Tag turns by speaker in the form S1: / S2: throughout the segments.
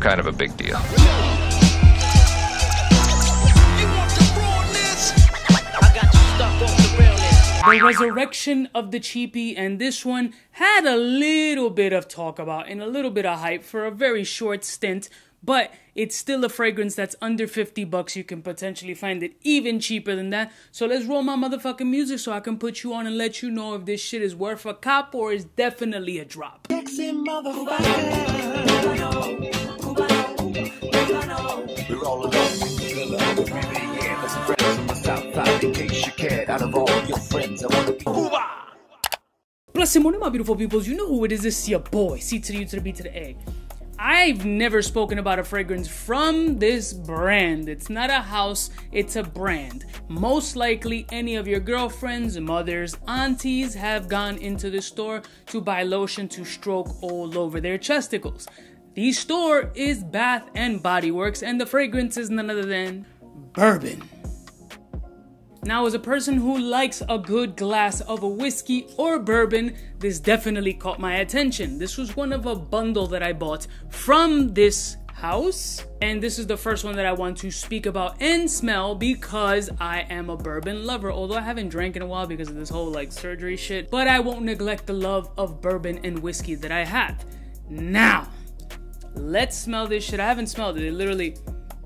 S1: kind of a big deal.
S2: The resurrection of the cheapie and this one had a little bit of talk about and a little bit of hype for a very short stint, but it's still a fragrance that's under 50 bucks. You can potentially find it even cheaper than that. So let's roll my motherfucking music so I can put you on and let you know if this shit is worth a cop or is definitely a drop.
S3: We're all alone in the villa of the Riviera. Some friends from the south side, in case you cared. Out of all your friends, I wanna be Cuba.
S2: Blessed morning, my beautiful peoples. You know who it is. It's your boy, C to the U to the B to the A. I've never spoken about a fragrance from this brand. It's not a house, it's a brand. Most likely, any of your girlfriends, mothers, aunties have gone into the store to buy lotion to stroke all over their chesticles. The store is Bath and Body Works, and the fragrance is none other than bourbon. Now, as a person who likes a good glass of a whiskey or bourbon, this definitely caught my attention. This was one of a bundle that I bought from this house, and this is the first one that I want to speak about and smell because I am a bourbon lover. Although I haven't drank in a while because of this whole like surgery shit, but I won't neglect the love of bourbon and whiskey that I have. Now, let's smell this shit. I haven't smelled it. It literally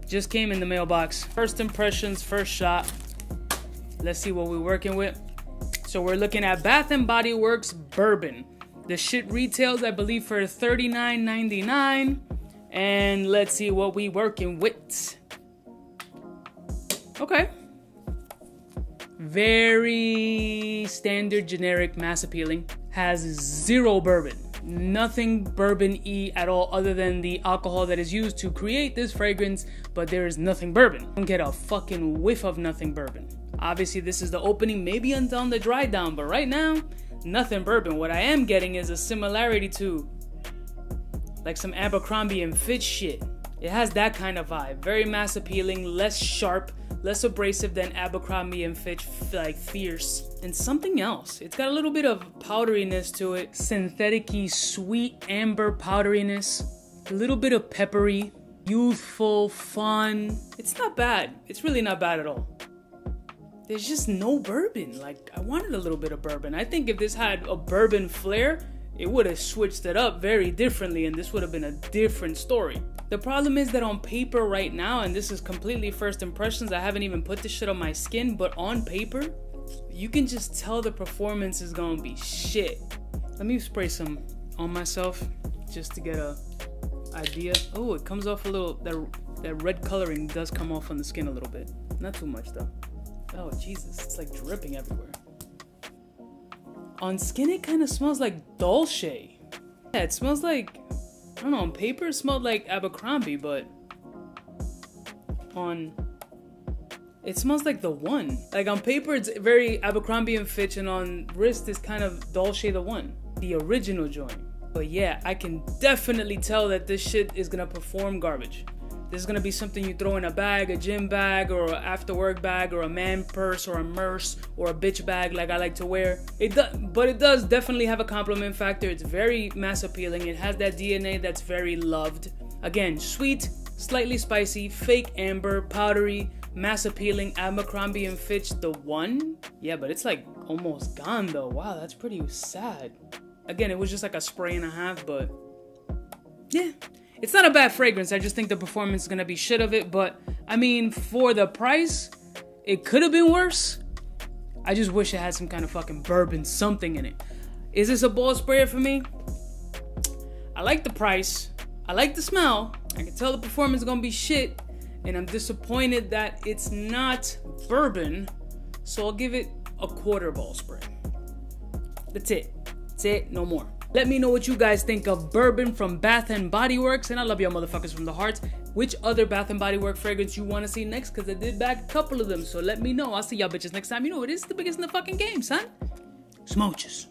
S2: just came in the mailbox. First impressions, first shot. Let's see what we're working with. So we're looking at Bath and Body Works bourbon. The shit retails, I believe, for $39.99. And let's see what we working with. Okay. Very standard, generic, mass appealing. Has zero bourbon. Nothing bourbon y at all, other than the alcohol that is used to create this fragrance, but there is nothing bourbon. Don't get a fucking whiff of nothing bourbon. Obviously, this is the opening, maybe until on the dry down, but right now, nothing bourbon. What I am getting is a similarity to like some Abercrombie and Fitch shit. It has that kind of vibe. Very mass appealing, less sharp, less abrasive than Abercrombie and Fitch, like fierce. And something else. It's got a little bit of powderiness to it. Synthetic sweet amber powderiness. A little bit of peppery, youthful, fun. It's not bad. It's really not bad at all. There's just no bourbon. Like, I wanted a little bit of bourbon. I think if this had a bourbon flair, it would have switched it up very differently and this would have been a different story. The problem is that on paper right now, and this is completely first impressions, I haven't even put this shit on my skin, but on paper, you can just tell the performance is gonna be shit. Let me spray some on myself just to get a idea. Oh, it comes off a little, that, that red coloring does come off on the skin a little bit. Not too much though. Oh, Jesus, it's like dripping everywhere. On skin, it kind of smells like Dolce. Yeah, it smells like, I don't know, on paper, it smelled like Abercrombie, but on, it smells like the one. Like on paper, it's very Abercrombie and Fitch, and on wrist, it's kind of Dolce the one, the original joint. But yeah, I can definitely tell that this shit is gonna perform garbage. This is gonna be something you throw in a bag, a gym bag, or an after work bag, or a man purse, or a merce, or a bitch bag like I like to wear. It does, but it does definitely have a compliment factor. It's very mass appealing. It has that DNA that's very loved. Again, sweet, slightly spicy, fake amber, powdery, mass appealing. Abercrombie and Fitch, the one. Yeah, but it's like almost gone though. Wow, that's pretty sad. Again, it was just like a spray and a half, but yeah, it's not a bad fragrance. I just think the performance is gonna be shit of it. But I mean, for the price, it could have been worse. I just wish it had some kind of fucking bourbon, something in it. Is this a ball sprayer for me? I like the price. I like the smell. I can tell the performance is gonna be shit. And I'm disappointed that it's not bourbon. So I'll give it a quarter ball spray. That's it. That's it. No more. Let me know what you guys think of bourbon from Bath and Body Works, and I love y'all motherfuckers from the heart. Which other Bath and Body Work fragrance you want to see next? Because I did back a couple of them, so let me know. I'll see y'all bitches next time. You know it is the biggest in the fucking game, son. Smooches.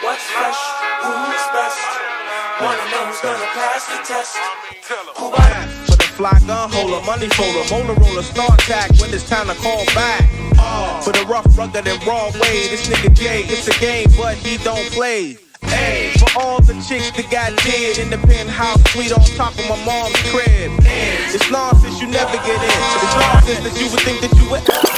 S4: What's fresh? Who's best? Gonna pass the test? Cubano.
S5: Fly gun holder, money folder, Motorola StarTAC when it's time to call back. For the rough, rugged, and raw way, this nigga Jay, it's a game, but he don't play. Hey, for all the chicks that got dead in the penthouse suite on top of my mom's crib. And it's nonsense you never get in. It's nonsense that you would think that you would